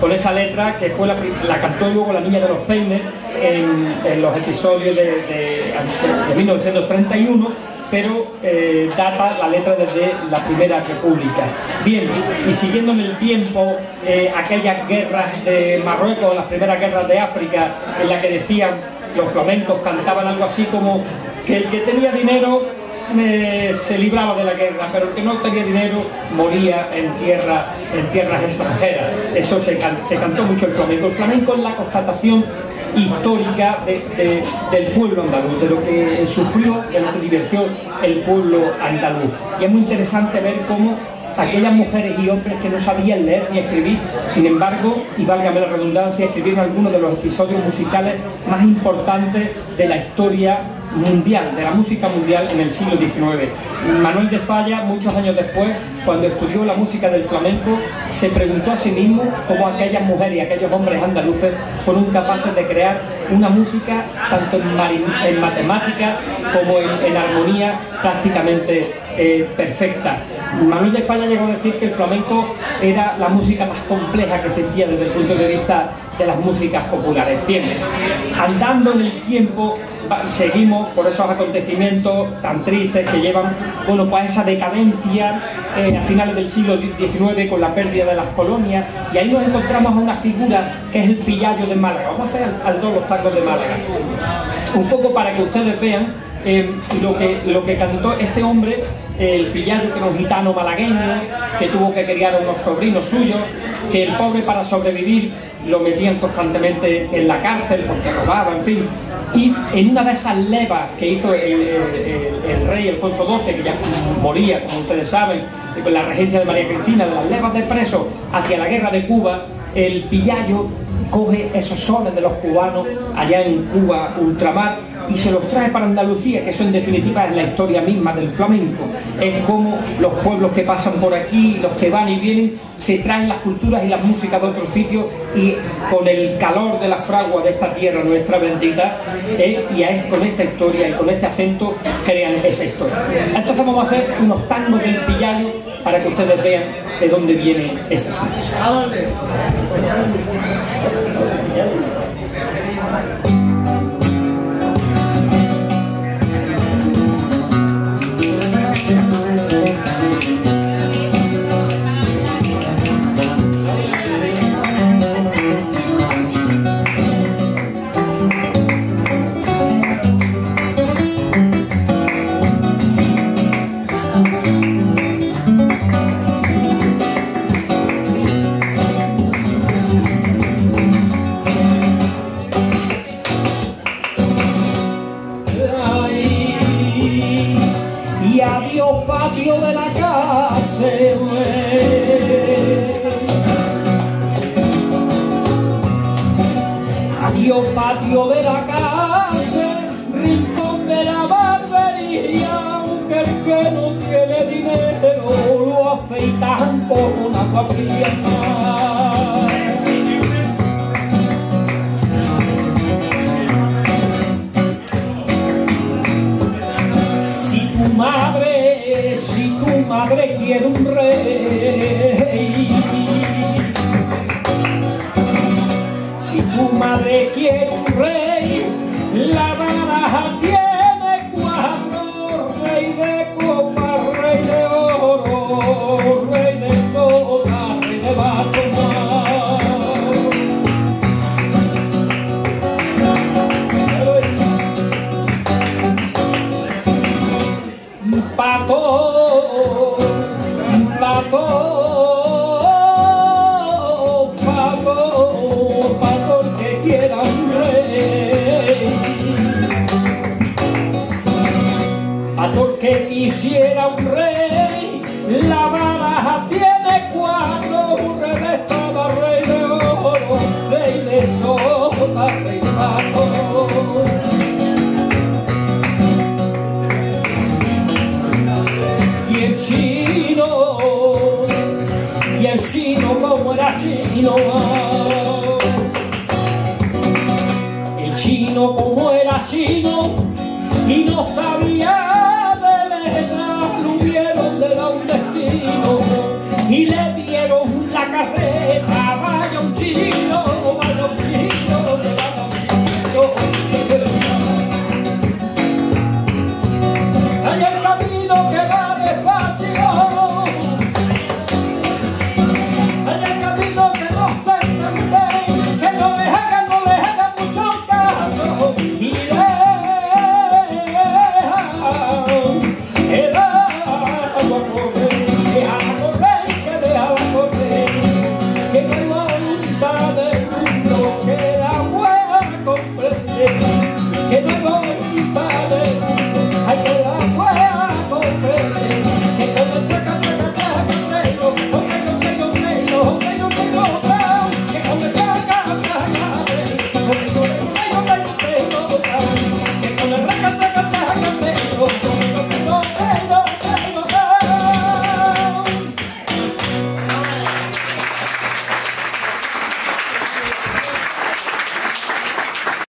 con esa letra que fue la, la cantó luego la Niña de los Peines en, los episodios de, de 1931 pero eh, data la letra desde la Primera República. Bien, y siguiendo en el tiempo eh, aquellas guerras de Marruecos, las primeras guerras de África, en las que decían, los flamencos cantaban algo así como que el que tenía dinero eh, se libraba de la guerra, pero el que no tenía dinero moría en tierra, en tierras extranjeras. Eso se, se cantó mucho el flamenco. El flamenco es la constatación histórica del pueblo andaluz, de lo que sufrió, de lo que divergió el pueblo andaluz. Y es muy interesante ver cómo aquellas mujeres y hombres que no sabían leer ni escribir, sin embargo, y válgame la redundancia, escribieron algunos de los episodios musicales más importantes de la historia mundial, de la música mundial en el siglo XIX. Manuel de Falla, muchos años después, cuando estudió la música del flamenco, se preguntó a sí mismo cómo aquellas mujeres y aquellos hombres andaluces fueron capaces de crear una música tanto en, matemática como en, armonía prácticamente eh, perfecta. Manuel de Falla llegó a decir que el flamenco era la música más compleja que sentía desde el punto de vista de las músicas populares. Bien, andando en el tiempo, seguimos por esos acontecimientos tan tristes que llevan, bueno, pues esa decadencia eh, a finales del siglo XIX con la pérdida de las colonias, y ahí nos encontramos a una figura que es el pillayo de Málaga. Vamos a hacer al, dos los tacos de Málaga. Un poco para que ustedes vean eh, lo, que, lo que cantó este hombre el pillayo que era un gitano malagueño, que tuvo que criar a unos sobrinos suyos, que el pobre para sobrevivir lo metían constantemente en la cárcel porque robaba, en fin. Y en una de esas levas que hizo el, rey Alfonso XII, que ya moría, como ustedes saben, con la regencia de María Cristina, de las levas de presos hacia la guerra de Cuba, el pillayo coge esos sones de los cubanos allá en Cuba, ultramar, y se los trae para Andalucía, que eso en definitiva es la historia misma del flamenco. Es como los pueblos que pasan por aquí, los que van y vienen, se traen las culturas y las músicas de otros sitios y con el calor de la fragua de esta tierra nuestra bendita, eh, y es con esta historia y con este acento crean esa historia. Entonces vamos a hacer unos tangos del pillayo para que ustedes vean de dónde viene Adiós patio de la casa, rincón de la barbería, aunque el que no tiene dinero lo afeitan con una cuafría. sangre quiere un rey. Si tu madre quiere un rey, la darás a ti. Papo, papo, papo, papo que quiera un rey. Papo que quisiera un rey, la baraja tiene cuatro, un revés todo rey de oro, rey de sota, rey pato. Esa y le